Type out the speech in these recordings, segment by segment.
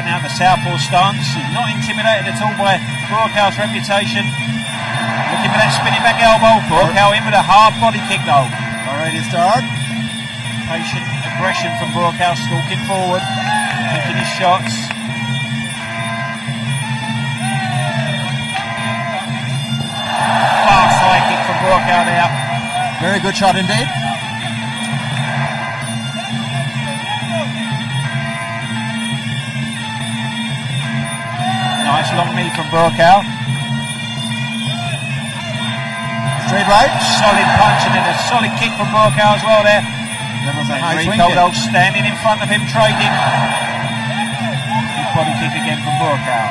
Right now the southpaw stance. Not intimidated at all by Buakaw's reputation. Looking for that spinning back elbow. Buakaw in with a hard body kick though. Already start. Patient aggression from Buakaw stalking forward. Taking his shots. Fast high kick from Buakaw there. Very good shot indeed. Nice long knee from Buakaw. Straight right. Solid punch and then a solid kick from Buakaw as well there. That was a high swing Enriko standing in front of him trading. Big body kick again from Buakaw.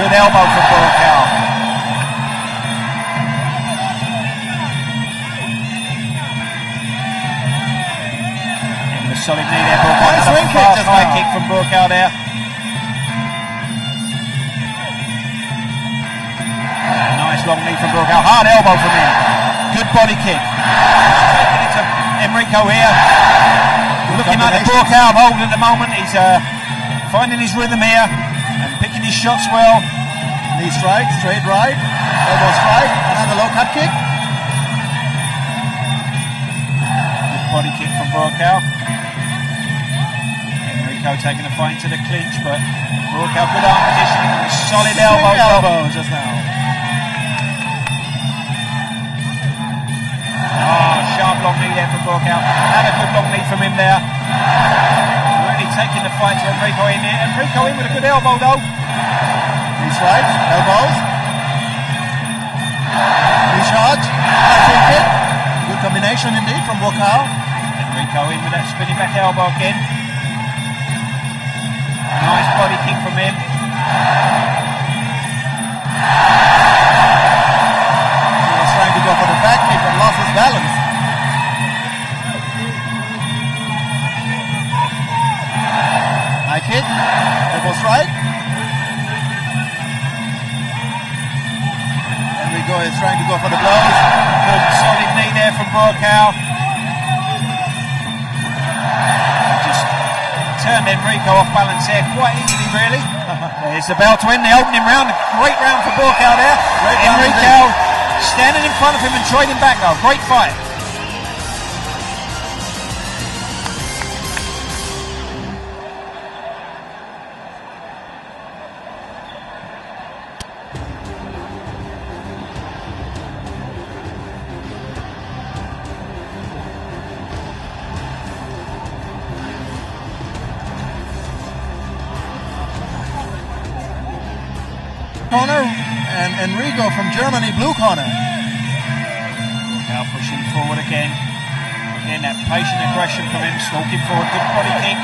Good elbow from Buakaw. Solid knee there. Nice swing kick fast just high kick from Buakaw there. Nice long knee from Buakaw. Hard elbow from him. Good body kick. Enriko here. Looking like the. Buakaw of at the moment. He's uh, finding his rhythm here and picking his shots well. Knee strike, straight right. Elbow strike. Another low cut kick. Good body kick from Buakaw. Taking a fight to the clinch, but Buakaw good arm positioning a solid elbow. Elbow just now. Oh, sharp long knee there from Buakaw. And a good long knee from him there. Really taking the fight to Enriko in there. Enriko in with a good elbow though. Knee strike, elbows. Knee shot. High swing kick. Good combination indeed from Buakaw. Enriko in with that spinning back elbow again. Nice body kick from him. Enriko off balance there quite easily really. There's the bell to end the opening round. A Great round for Buakaw there. Great Enriko standing in front of him and trading back though. Great fight. Corner and Enriko from Germany, blue corner. Now pushing forward again. Again, that patient aggression from him, stalking forward, good body kick.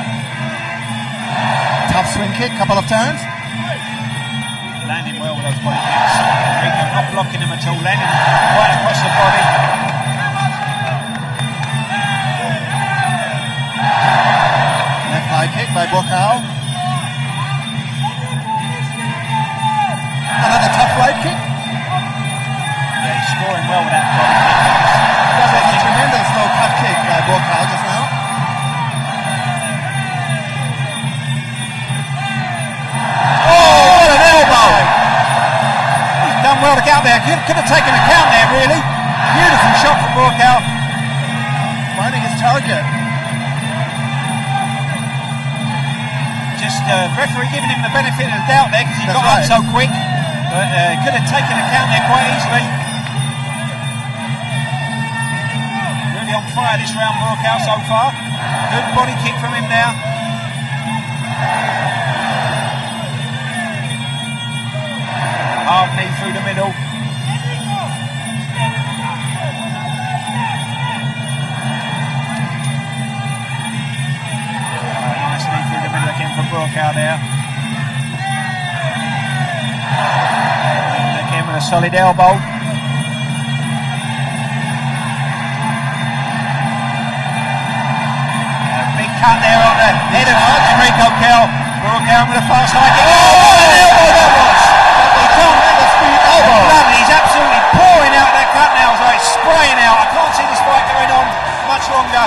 Tough swing kick, couple of times. Landing well with those body kicks. Enriko not blocking him at all, landing right across the body. Left high kick by Buakaw. Tough right kick. Yeah, he's scoring well with that body kick. That was a tremendous low cut kick by Buakaw just now. Oh, what an elbow! He's done well to out there. Could, have taken a count there, really. Beautiful shot from Buakaw. Finding his target. Just uh, referee giving him the benefit of the doubt there because he That's got up so quick. But uh, could have taken a count there quite easily. Really on fire this round, Buakaw so far. Good body kick from him now. Hard knee through the middle. Nice through the middle again from Buakaw there. Back came with a solid elbow. A big cut there on the head of Rico Kehl. Brooke Kell with a fast high kick. Oh, what an elbow that was! But can't the speed elbow. Blood, oh. he's absolutely pouring out that cut now, so it's spraying out. I can't see this fight going on much longer.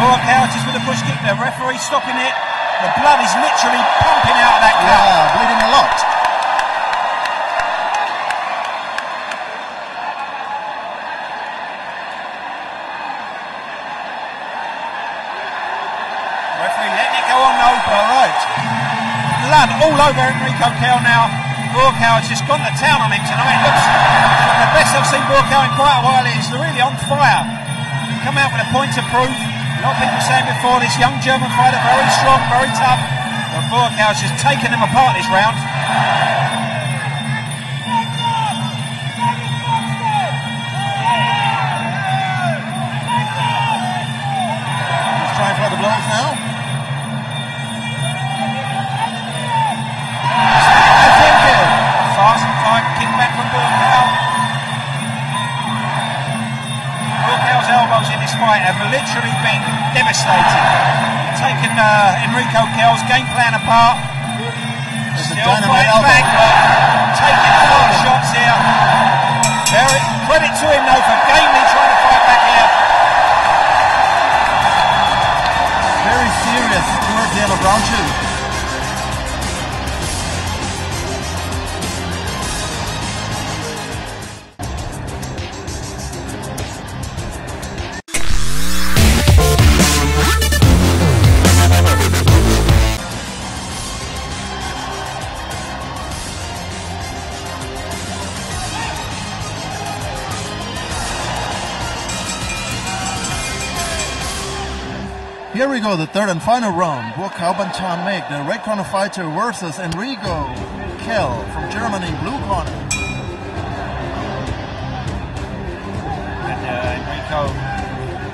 Buakaw just with a push kick. The referee stopping it. The blood is literally pumping out of that cut. Yeah, bleeding a lot. Referee letting it go on though. All right. Blood all over Enriko Kehl now. Buakaw has just gone to town on him tonight. Looks the best I've seen Buakaw in quite a while. He's really on fire. Come out with a point of proof. Lot of people saying before this young German fighter, very strong, very tough. But Buakaw has taken them apart this round. Literally been devastated. Taken uh, Enriko Kehl's game plan apart. There's Still fighting back, but taking a lot of shots here. Very credit to him though for gamely trying to fight back here. Very serious towards the end of round two. Here we go, the third and final round. Buakaw make the red corner fighter versus Enriko Kehl from Germany, blue corner. And uh, Enriko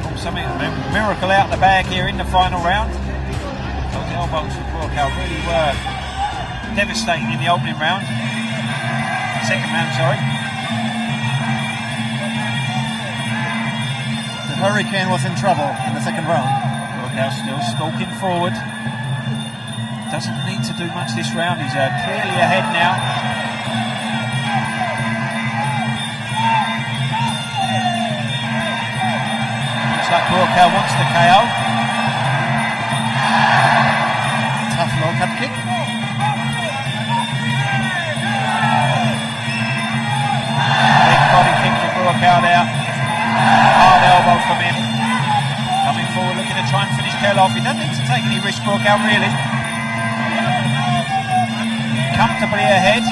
pulled something miracle out the bag here in the final round. Those elbows from Buakaw really were devastating in the opening round. Second round, sorry. The Hurricane was in trouble in the second round. Buakaw still stalking forward. Doesn't need to do much this round. He's uh, clearly ahead now. Looks like Buakaw wants the KO. Tough low cut kick. Big body kick from Buakaw there. Hard elbow from him. Forward, looking to try and finish Kehl off. He doesn't need to take any risk, Buakaw, really. Comfortably ahead.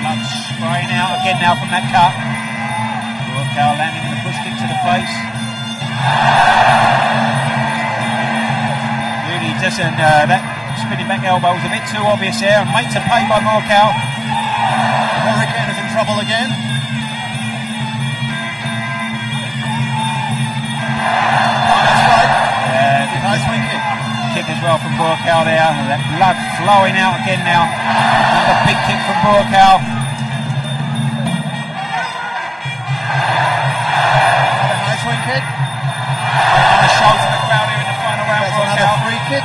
Blood spraying out again now from that cut. Buakaw landing with a push kick to the face. Really doesn't, uh, that spinning back elbow was a bit too obvious there and made to pay by Buakaw. Hurricane is in trouble again. That's right. Yeah, Nice swing kick. kick as well from Buakaw there. That blood flowing out again now. Another big kick from. Another nice swing kick. Another show for the crowd here in the final round. That's another free kick.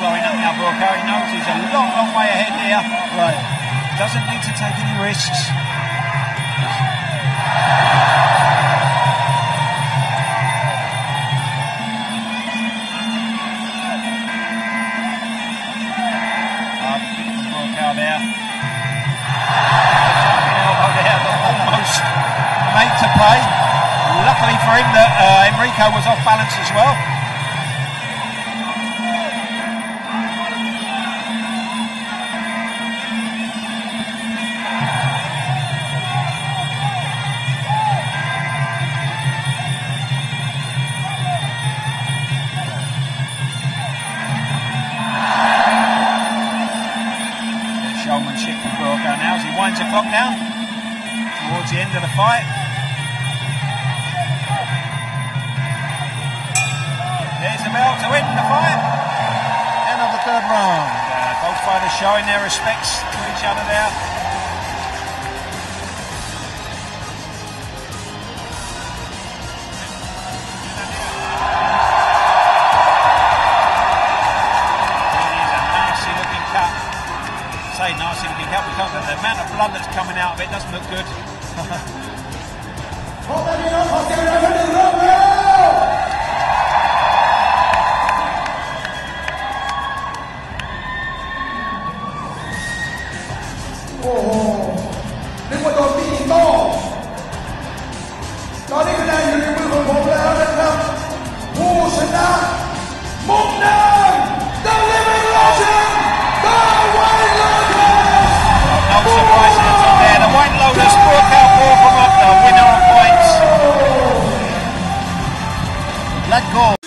Slowing up now, Buakaw. He knows he's a long, long way ahead here. Right. Doesn't need to take any risks. Made. Luckily for him that uh, Enriko was off balance as well. Of the fight. There's the bell to end the fight. End of the third round. Uh, both fighters showing their respects to each other there. A nasty looking cut. Say nasty looking cut, we can't the amount of blood that's coming out of it doesn't look good. 本当に喜中でグローブ Scorecar ball from Ogden, winner on points. Let go.